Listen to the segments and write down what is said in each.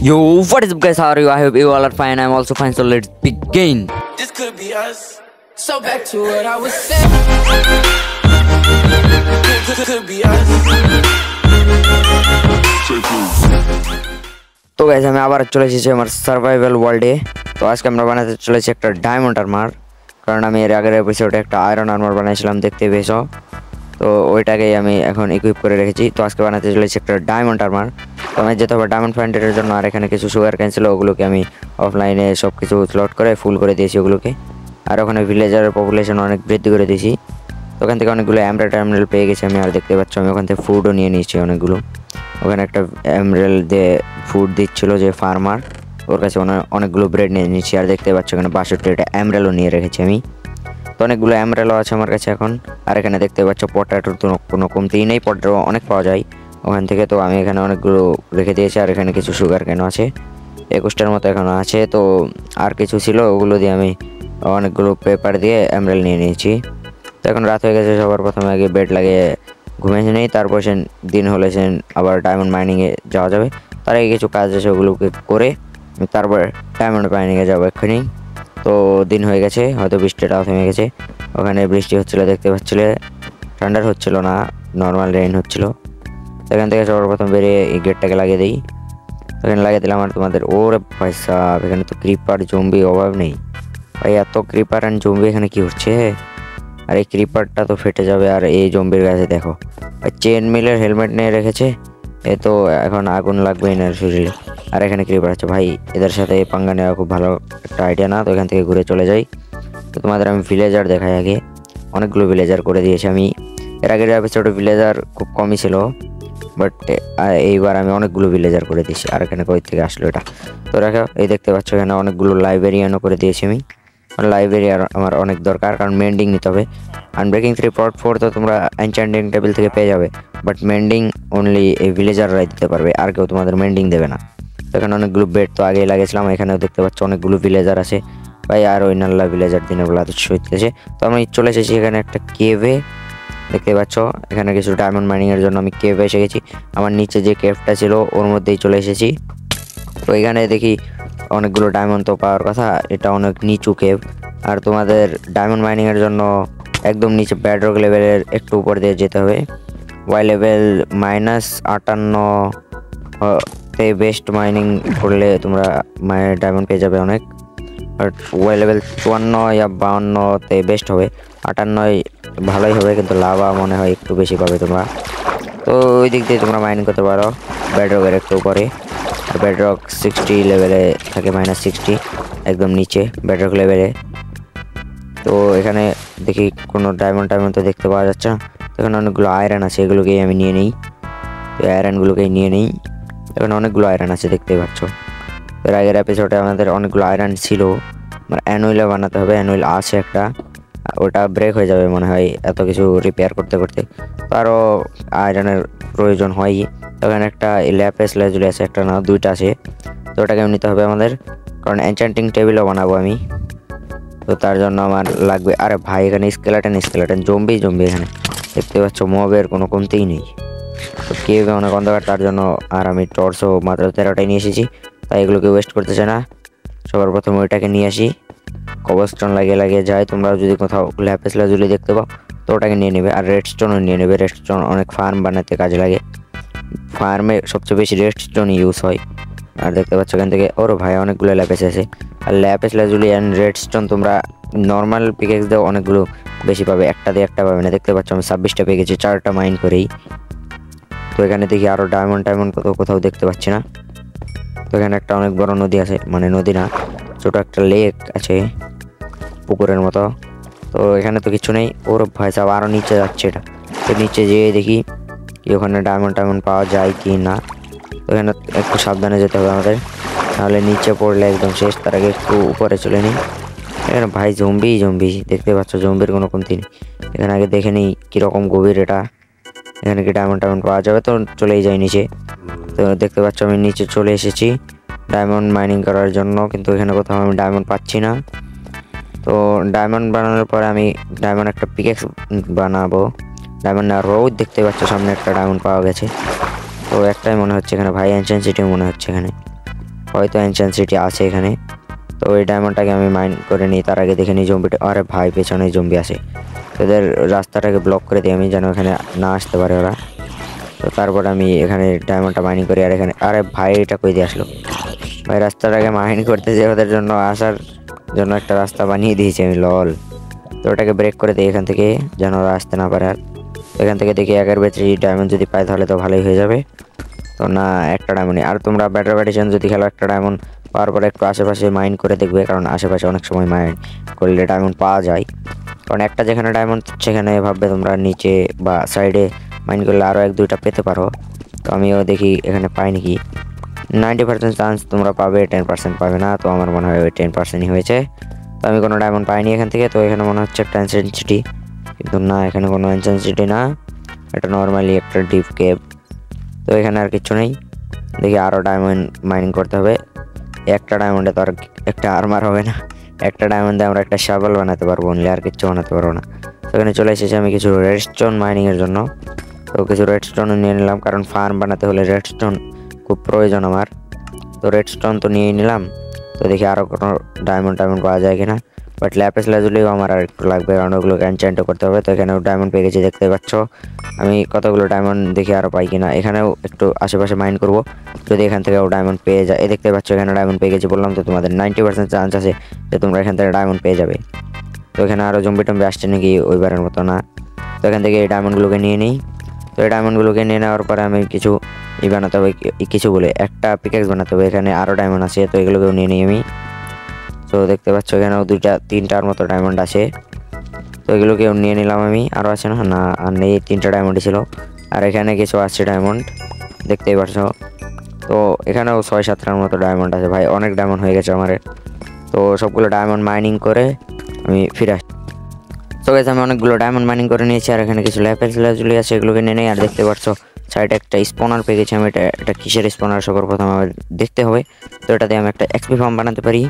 Yo, what is up guys? How are you? I hope you all are fine. I'm also fine. So let's begin. This could be us. So back to what I was saying. Could, could, could be us. তো guys আমি আবার চলে এসেছি আমার survival ওয়ার্ল্ডে তো আজকে আমরা বানাতে চলেছি একটা ডায়মন্ড আর্মার কারণ আমি এর আগের এপিসোডে একটা আয়রন আর্মার বানিয়েছিলাম দেখতে পেয়েছ তো ওইটাকেই আমি এখন ইকুইপ করে রেখেছি তো আজকে বানাতে চলেছি একটা ডায়মন্ড আর্মার তো আমি যেতে হবে। ডায়মন্ড ফাইন্ডের জন্য আর এখানে কিছু সুগার ক্যান ছিল, ওগুলোকে আমি অফলাইনে সব কিছু স্লট করে ফুল করে দিয়েছি ওগুলোকে। আর ওখানে ভিলেজারের পপুলেশন অনেক বৃদ্ধি করে দিয়েছি। ওখান থেকে অনেকগুলো অ্যামরা টার্মিনাল পেয়ে গেছি আমি, আর দেখতে পাচ্ছি আমি ওখান থেকে ফুডও নিয়ে নিয়েছি অনেকগুলো। ওখানে একটা এমরেল দিয়ে ফুড দিচ্ছিল যে ফার্মার ওর কাছে অনে- অনেকগুলো ব্রেড নিয়ে নিয়েছি। আর দেখতে পাচ্ছ ওখানে বাষট্টিটা এমরেলও নিয়ে রেখেছি আমি। তো অনেকগুলো এমরেলও আছে আমার কাছে এখন। আর এখানে দেখতে পাচ্ছ পটাটোর তো কোনো কমতিই নেই পটাটো অনেক পাওয়া যায়। ওখান থেকে তো আমি এখানে অনেকগুলো রেখে দিয়েছি, আর এখানে কিছু সুগার কেন আছে? একুশটার মতো এখনও আছে, তো আর কিছু ছিল, ওগুলো দিয়ে আমি অনেকগুলো পেপার দিয়ে অ্যামরেল নিয়ে নিয়েছি। তো এখন রাত হয়ে গেছে, সবার প্রথমে আগে বেড লাগিয়ে ঘুমিয়েছে নেই, তারপর সে দিন হলে সে আবার ডায়মন্ড মাইনিংয়ে যাওয়া যাবে। তার আগে কিছু কাজ আছে, ওগুলোকে করে তারপর ডায়মন্ড মাইনিংয়ে যাব এক্ষুনি। তো দিন হয়ে গেছে, হয়তো বৃষ্টিটাও থেমে গেছে। ওখানে বৃষ্টি হচ্ছিল, দেখতে পাচ্ছিলে। ঠান্ডার হচ্ছিল না নর্মাল রেইন হচ্ছিল। সেখান থেকে সবার প্রথম বেরিয়ে এই গেটটাকে লাগিয়ে দিই। এখানে লাগিয়ে দিলাম আর তোমাদের, ওরে পয়সা এখানে তো ক্রিপার জম্বি অভাব নেই। ভাই, এত ক্রিপার অ্যান্ড জম্বি এখানে কি হচ্ছে? আর এই ক্রিপারটা তো ফেটে যাবে আর এই জম্বির কাছে দেখো। চেন মিলের হেলমেট নিয়ে রেখেছে। এ তো এখন আগুন লাগবেই না শরীরে। আর এখানে ক্রিপার আছে। ভাই, এদের সাথে পাঙ্গা নেওয়া খুব ভালো একটা আইডিয়া না, তো এখান থেকে ঘুরে চলে যাই। তো তোমাদের আমি ভিলেজার দেখাই আগে। অনেকগুলো ভিলেজার করে দিয়েছি আমি। এর আগের এপিসোডে ভিলেজার খুব কমই ছিল বাট এইবার আমি অনেকগুলো ভিলেজার করে দিয়েছি, আর এখানে কই থেকে আসলো এটা? তো দেখো, এই দেখতে পাচ্ছ এখানে অনেকগুলো লাইব্রেরিয়ানও করে দিয়েছি আমি। লাইব্রেরি আর আমার অনেক দরকার, কারণ মেন্ডিং নিতে হবে। আনব্রেকিং থ্রি পট ফোর তো তোমরা এনচ্যান্ডিং টেবিল থেকে পেয়ে যাবে বাট মেন্ডিং অনলি এই ভিলেজাররাই দিতে পারবে, আর কেউ তোমাদের মেন্ডিং দেবে না। এখানে অনেকগুলো বেড তো আগেই লাগিয়েছিলাম, এখানেও দেখতে পাচ্ছ অনেকগুলো ভিলেজার আছে। ভাই, আর ওই নাল্লা ভিলেজার দিনের বেলা তো সইতেছে। তো আমি চলে এসেছি এখানে একটা কেভে দেখতে পাচ্ছ, এখানে কিছু ডায়মন্ড মাইনিংয়ের জন্য আমি কেভে এসে গেছি। আমার নিচে যে কেভটা ছিল, ওর মধ্যেই চলে এসেছি। তো এখানে দেখি অনেকগুলো ডায়মন্ড তো পাওয়ার কথা, এটা অনেক নিচু কেভ আর তোমাদের ডায়মন্ড মাইনিংয়ের জন্য একদম নিচে ব্যাডরক লেভেলের একটু উপর দিয়ে যেতে হবে। ওয়াই লেভেল মাইনাস আটান্ন বেস্ট মাইনিং করলে তোমরা ডায়মন্ড পেয়ে যাবে অনেক। ওয়াই লেভেল চুয়ান্ন ইয়া বাউন্নতে বেস্ট হবে। আটান্নয় ভালোই হবে, কিন্তু লাভা মনে হয় একটু বেশি পাবে তোমরা। তো ওই দিক দিয়ে তোমরা মাইন করতে পারো। ব্যাডরকের একটু উপরে। আর ব্যাডরক সিক্সটি লেভেলে থাকে মাইনাস সিক্সটি একদম নিচে ব্যাডরক লেভেলে তো এখানে দেখি কোনো ডায়মন্ড টাইমন্ড তো দেখতে পাওয়া যাচ্ছে না। এখানে অনেকগুলো আয়রন আছে, এগুলোকেই আমি নিয়ে নিই। তো আয়রনগুলোকেই নিয়ে নিই। এখানে অনেকগুলো আয়রন আছে, দেখতে পাচ্ছ। এর আগের এপিসোডে আমাদের অনেকগুলো আয়রন ছিল। মানে অ্যানুইলে বানাতে হবে অ্যানুইল আছে একটা। ওটা ব্রেক হয়ে যাবে মনে হয় এত কিছু রিপেয়ার করতে করতে। তো আরও আয়রনের প্রয়োজন হয়ই তো এখানে একটা ল্যাপেস লেজুলি আছে, একটা না, দুইটা আছে। তো ওটাকে নিতে হবে আমাদের। কারণ এনচ্যান্টিং টেবিলও বানাবো আমি। তো তার জন্য আমার লাগবে আরে ভাই, এখানে স্কেলেটন স্কেলেটন জম্বি জম্বি এখানে। দেখতে পাচ্ছ মবের কোনো কমতেই নেই। তো কেউ অনেক অন্ধকার, তার জন্য আর আমি টর্চও মাত্র তেরোটাই নিয়ে এসেছি। তাই এগুলোকে ওয়েস্ট করতে চাই না। সবার প্রথমে ওইটাকে নিয়ে আসি। কবস্টোন লাগিয়ে লাগিয়ে যায়। তোমরা যদি কোথাও ল্যাপেস লাজুলি দেখতে পাও, তো ওটাকে নিয়ে নেবে। আর রেড স্টোনও নিয়ে নেবে। রেড স্টোন অনেক ফার্ম বানাতে কাজে লাগে। ফার্মে সবচেয়ে বেশি রেড স্টোন ইউজ হয়। আর দেখতে পাচ্ছ এখান থেকে ওরও ভাই, অনেকগুলো ল্যাপেস আছে। আর lapis lazuli and red stone তোমরা নর্মাল পিকেক্স দিয়ে অনেকগুলো বেশি পাবে। একটা দিয়ে একটা পাবে না। দেখতে পাচ্ছ আমি ছাব্বিশটা পেয়ে গেছি, চারটা মাইন করেই। তো এখানে দেখি আরও ডায়মন্ড টায়মন্ড কোথাও কোথাও দেখতে পাচ্ছি না। তো এখানে একটা অনেক বড় নদী আছে মানে নদী না, ছোট একটা লেক আছে, পুকুরের মতো। তো এখানে তো কিছু নেই। ওর ভয় সব আরও নিচে যাচ্ছে এটা। তো নিচে যেয়ে দেখি কি ওখানে ডায়মন্ড টায়মন্ড পাওয়া যায় কি না। তো এখানে একটু সাবধানে যেতে হবে আমাদের। নাহলে নিচে পড়লে একদম শেষ, তার আগে একটু উপরে চলে নিই। এখানে ভাই জম্বি জম্বি দেখতে পাচ্ছ জম্বির কোনো কমতি নেই। এখানে আগে দেখে নিই কীরকম গভীর এটা। এখানে কি ডায়মন্ড টায়মন্ড পাওয়া যাবে? তো চলেই যায় নিচে। তো দেখতে পাচ্ছ আমি নিচে চলে এসেছি। ডায়মন্ড মাইনিং করার জন্য, কিন্তু এখানে কোথাও আমি ডায়মন্ড পাচ্ছি না। তো ডায়মন্ড বানানোর পরে আমি ডায়মন্ড একটা পিকেক্স বানাবো। ডায়মন্ড আর রোদ দেখতে পাচ্ছ, সামনে একটা ডায়মন্ড পাওয়া গেছে। তো একটাই মনে হচ্ছে এখানে, ভাই অ্যানসেন্সিটিভ মনে হচ্ছে এখানে। হয়তো অ্যানশিয়ান সিটি আছে এখানে। তো ওই ডায়মন্ডটাকে আমি মাইন করে নিই। তার আগে দেখে নিই জম্বিটা আরে ভাই, পেছনে জম্বি আসে ওদের রাস্তাটাকে ব্লক করে দিই আমি যেন এখানে না আসতে পারে ওরা। তো তারপর আমি এখানে ডায়মন্ডটা মাইনিং করি আর এখানে আরে ভাই, এটা কই দিয়ে আসলো? ভাই, রাস্তাটাকে মাইন করতে যে ওদের জন্য আসার জন্য একটা রাস্তা বানিয়ে দিয়েছি আমি লল তো ওটাকে ব্রেক করে দিই এখান থেকে, যেন ওরা আসতে না পারে আর। এখান থেকে দেখি একের বেত্রি ডায়মন্ড যদি পাই তাহলে তো ভালোই হয়ে যাবে। তো না, একটা ডায়মন্ডই আর তোমরা ব্যাটার ব্যাটিশন যদি খেলো একটা ডায়মন্ড পাওয়ার পরে একটু আশেপাশে মাইন করে দেখবে, কারণ আশেপাশে অনেক সময় মাইন করলে ডায়মন্ড পাওয়া যায়। কারণ একটা যেখানে ডায়মন্ড সেখানে ভাববে তোমরা নিচে বা সাইডে মাইন করলে আরও এক দুইটা পেতে পারো। তো আমিও দেখি এখানে পাই নাকি নাইনটি পার্সেন্ট চান্স তোমরা পাবে টেন পার্সেন্ট পাবে না, তো আমার মনে হয় ওই টেন পার্সেন্টই হয়েছে। তো আমি কোনো ডায়মন্ড পাইনি এখান থেকে, তো এখানে মনে হচ্ছে একটা সিটি কিন্তু না, এখানে কোনো সিটি না। এটা নর্মালি একটা ডিপ কেপ তো এখানে আর কিছু নেই। দেখি আরও ডায়মন্ড মাইনিং করতে হবে। একটা ডায়মন্ডে তো আর একটা আর্মার হবে না। একটা ডায়মন্ডে আমরা একটা শাবল বানাতে পারব অনলি আর কিচ্ছু বানাতে পারব না। তো এখানে চলে এসেছি আমি কিছু রেড স্টোন মাইনিংয়ের জন্য। তো কিছু রেড স্টোন নিয়ে নিলাম, কারণ ফার্ম বানাতে হলে রেড স্টোন খুব প্রয়োজন আমার। তো রেড স্টোন তো নিয়েই নিলাম। তো দেখি আরও কোনো ডায়মন্ড টায়মন্ড পাওয়া যায় কিনা। বাট ল্যাপেস লাজুলিও আমার আর একটু লাগবে। কারণ ওগুলোকে এনচ্যান্ট করতে হবে, তো এখানেও ডায়মন্ড পেয়ে গেছি, দেখতে পাচ্ছ। আমি কতগুলো ডায়মন্ড দেখি আরও পাই কিনা, এখানেও একটু আশেপাশে মাইন্ড করব। যদি এখান থেকেও ডায়মন্ড পেয়ে যায়, এ দেখতে পাচ্ছ, এখানে ডায়মন্ড পেয়ে গেছি বললাম, তো তোমাদের নাইনটি পার্সেন্ট চান্স আছে যে তোমরা এখান থেকে ডায়মন্ড পেয়ে যাবে। তো এখানে আরও জম্বি টম্বি আসছে নাকি, ওইবারের মতো না। তো এখান থেকে এই ডায়মন্ডগুলোকে নিয়ে নিই। তো এই ডায়মন্ডগুলোকে নিয়ে নেওয়ার পরে আমি কিছু ই বানাতে হবে কিছু বলে, একটা পিকেক্স বানাতে হবে, এখানে আরও ডায়মন্ড আছে, তো এগুলোকেও নিয়ে নিই আমি। তো দেখতে পাচ্ছ এখানেও দুইটা, তিনটার মতো ডায়মন্ড আছে। তো এগুলোকেও নিয়ে নিলাম আমি আরও আছে না? না, আর নেই, তিনটা ডায়মন্ডই ছিল। আর এখানে কিছু আছে ডায়মন্ড দেখতেই পাচ্ছ। তো এখানেও ছয় সাতটার মতো ডায়মন্ড আছে ভাই, অনেক ডায়মন্ড হয়ে গেছে আমার। তো সবগুলো ডায়মন্ড মাইনিং করে আমি ফিরে আসি তো গেছে আমি অনেকগুলো ডায়মন্ড মাইনিং করে নিয়েছি, আর এখানে কিছু ল্যাপেল ঝুলি আছে, এগুলোকে নিয়ে নেই। আর দেখতে পাচ্ছ সাইডে একটা স্পনার পেয়ে গেছি আমি, এটা এটা কিসের স্পনার সবার প্রথম আমার দেখতে হবে। তো এটাতে আমি একটা এক্সপি ফার্ম বানাতে পারি।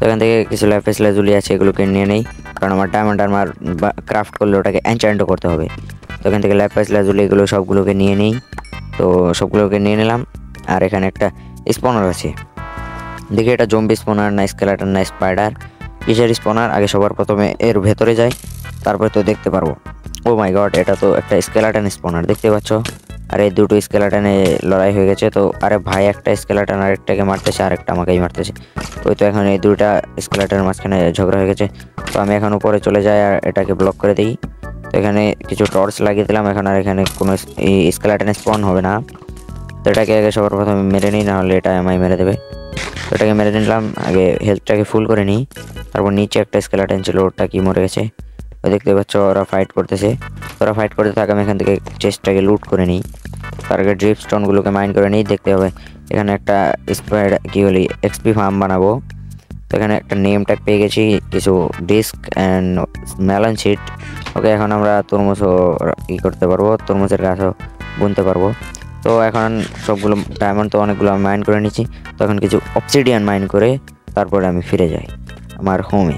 তো এখান থেকে কিছু ল্যাপেস ঝুলি আছে, এগুলোকে নিয়ে নেই। কারণ আমার ডায়মন্ড আমার ক্রাফট করলে ওটাকে এনচ্যান্টও করতে হবে। তো এখান থেকে ল্যাপেস ঝুলি এগুলো সবগুলোকে নিয়ে নিই। তো সবগুলোকে নিয়ে নিলাম। আর এখানে একটা স্পনার আছে। দেখি এটা জম্বি স্পনার না স্কেলাটার না স্পাইডার কিসের স্পনার আগে সবার প্রথমে এর ভেতরে যাই। তারপরে তো দেখতে পারব। ও মাই গড এটা তো একটা স্কেলাটান স্পনার দেখতে পাচ্ছ? আর এই দুটো স্কেলাটানে লড়াই হয়ে গেছে, তো আরে ভাই একটা স্কেলাটান আরেকটাকে মারতেছে আর একটা আমাকেই মারতেছে। ওই তো এখন এই দুটা স্কেলাটানের মাঝখানে ঝগড়া হয়ে গেছে। তো আমি এখন উপরে চলে যাই আর এটাকে ব্লক করে দিই। তো এখানে কিছু টর্চ লাগিয়ে দিলাম, এখন আর এখানে কোনো স্কেলাটান স্পন হবে না। তো এটাকে আগে সবার প্রথমে মেরে নিই, নাহলে এটা আমায় মেরে দেবে। তো এটাকে মেরে নিলাম, আগে হেলথটাকে ফুল করে নিই। তারপর নিচে একটা স্কেলাটেন ছিল ওটা কি মরে গেছে? ওই দেখতে পাচ্ছ ওরা ফাইট করতেছে। ওরা ফাইট করতে থাকে, আমি এখান থেকে চেস্টটাকে লুট করে নিই। আগে ড্রিপ স্টোনগুলোকে মাইন্ড করে নিই দেখতে হবে। এখানে একটা স্প্রেড কী বলি এক্সপি ফার্ম বানাবো। তো এখানে একটা নেম ট্যাগ পেয়ে গেছি, কিছু disc and melon sheet okay, এখন আমরা তরমুজও ই করতে পারব? তরমুজের গাছও বুনতে পারব। তো এখন সবগুলো ডায়মন্ড তো অনেকগুলো আমি মাইন করে নিচ্ছি তো এখন কিছু অপসিডিয়ান মাইন করে তারপরে আমি ফিরে যাই, আমার হোমে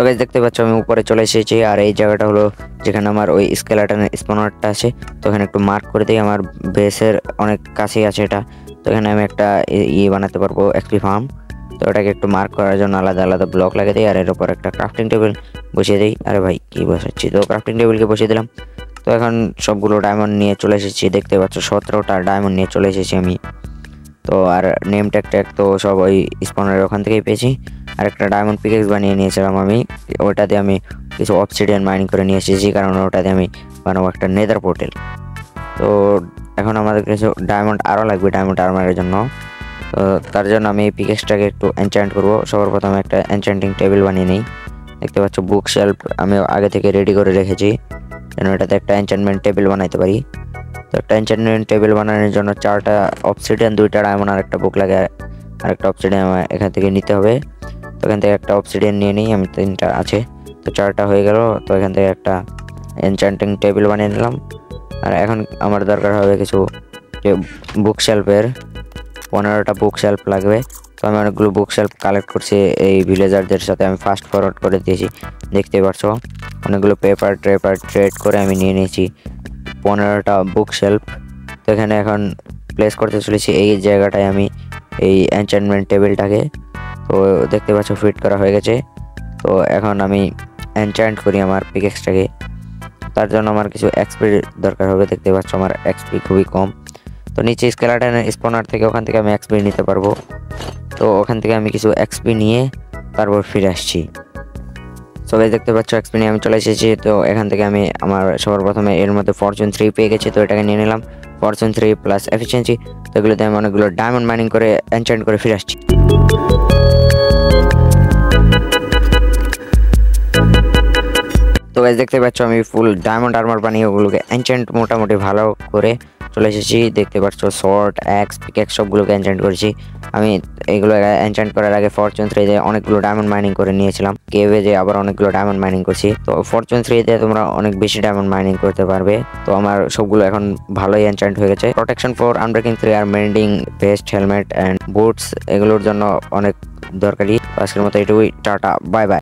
তো গাইজ দেখতে পাচ্ছ, আমি উপরে চলে এসেছি, আর এই জায়গাটা হলো যেখানে আমার ওই স্কেলাটন স্পনারটা আছে। তো এখানে একটু মার্ক করে দিই, আমার বেসের অনেক কাছেই আছে এটা। তো এখানে আমি একটা ই- ই বানাতে পারব এক্সপি ফার্ম তো এটাকে একটু মার্ক করার জন্য আলাদা আলাদা ব্লক লাগিয়ে দিই, আর এর উপর একটা ক্রাফটিং টেবিল বসিয়ে দিই। আরে ভাই, কী বসাচ্ছি? তো ক্রাফটিং টেবিলকে বসিয়ে দিলাম। তো এখন সবগুলো ডায়মন্ড নিয়ে চলে এসেছি, দেখতে পাচ্ছ, সতেরোটা ডায়মন্ড নিয়ে চলে এসেছি আমি। তো আর নেম ট্যাগ ট্যাগ তো সব ওই স্পনারের ওখান থেকেই পেয়েছি। আর একটা ডায়মন্ড পিকেক্স বানিয়ে নিয়েছিলাম আমি। ওটাতে আমি কিছু অপসিডিয়ান মাইনিং করে নিয়ে এসেছি, কারণ ওটাতে আমি বানাবো একটা নেদার পোর্টেল তো এখন আমাদের কিছু ডায়মন্ড আরও লাগবে ডায়মন্ড আর্মারের জন্য। তো তার জন্য আমি এই পিকেক্সটাকে একটু এনচ্যান্ট করব। সবার প্রথমে একটা এনচ্যান্টিং টেবিল বানিয়ে নিই। দেখতে পাচ্ছ বুক শেলফ আমি আগে থেকে রেডি করে রেখেছি। যেন এটাতে একটা এনচ্যান্টমেন্ট টেবিল বানাইতে পারি। তো একটা এনচ্যান্টমেন্ট টেবিল বানানোর জন্য চারটা অপসিডিয়ান দুইটা ডায়মন্ড আর একটা বুক লাগে আর একটা অপসিডিয়ান এখান থেকে নিতে হবে। তো এখান থেকে একটা অপসিডিয়ান নিয়ে নিই, আমি তিনটা আছে। তো চারটা হয়ে গেল, তো এখান থেকে একটা এনচ্যান্টিং টেবিল বানিয়ে নিলাম। আর এখন আমার দরকার হবে কিছু যে বুক শেলফের পনেরোটা বুক শেলফ লাগবে। তো আমি অনেকগুলো বুক শেলফ কালেক্ট করছি, এই ভিলেজারদের সাথে আমি ফাস্ট ফরওয়ার্ড করে দিয়েছি। দেখতেই পারছ? অনেকগুলো পেপার ট্রেপার ট্রেড করে আমি নিয়ে নিয়েছি পনেরোটা বুক শেলফ তো এখানে এখন প্লেস করতে চলেছি, এই জায়গাটায় আমি এই এনচ্যান্টমেন্ট টেবিলটাকে তো দেখতে পাচ্ছ ফিট করা হয়ে গেছে। তো এখন আমি এনচ্যান্ট করি আমার পিকেক্সটাকে তার জন্য আমার কিছু এক্সপি দরকার হবে, দেখতে পাচ্ছ আমার এক্সপি খুবই কম। তো নিচে স্কেলাটন স্পনার থেকে ওখান থেকে আমি এক্সপি নিতে পারব। তো ওখান থেকে আমি কিছু এক্সপি নিয়ে তারপর ফিরে আসছি। সবাই দেখতে পাচ্ছ এক্সপি নিয়ে আমি চলে এসেছি। তো এখান থেকে আমি আমার সবার প্রথমে এর মধ্যে ফরচুন থ্রি পেয়ে গেছি। তো এটাকে নিয়ে নিলাম। ফরচুন থ্রি প্লাস এফিসিয়েন্সি তো এগুলোতে আমি অনেকগুলো ডায়মন্ড মাইনিং করে এনচেন্ট করে ফিরে আসছি। তো গাইজ দেখতে পাচ্ছ আমি ফুল ডায়মন্ড আর্মার বানিয়ে ওগুলোকে এনচেন্ট মোটামুটি ভালো করে চলে এসেছি। দেখতে পাচ্ছ শর্ট এক্স পিকেক্স সবগুলোকে এনচেন্ট করেছি। আমি এগুলো এনচেন্ট করার আগে ফরচুন থ্রিতে অনেকগুলো ডায়মন্ড মাইনিং করে নিয়েছিলাম। কেভে যে আবার অনেকগুলো ডায়মন্ড মাইনিং করছি। তো ফরচুন থ্রিতে তোমরা অনেক বেশি ডায়মন্ড মাইনিং করতে পারবে। তো আমার সবগুলো এখন ভালোই এনচেন্ট হয়ে গেছে। Protection for unbreaking three R mending vest helmet and boots এগুলোর জন্য অনেক দরকারি। আজকের মতো এটুকুই। Tata bye bye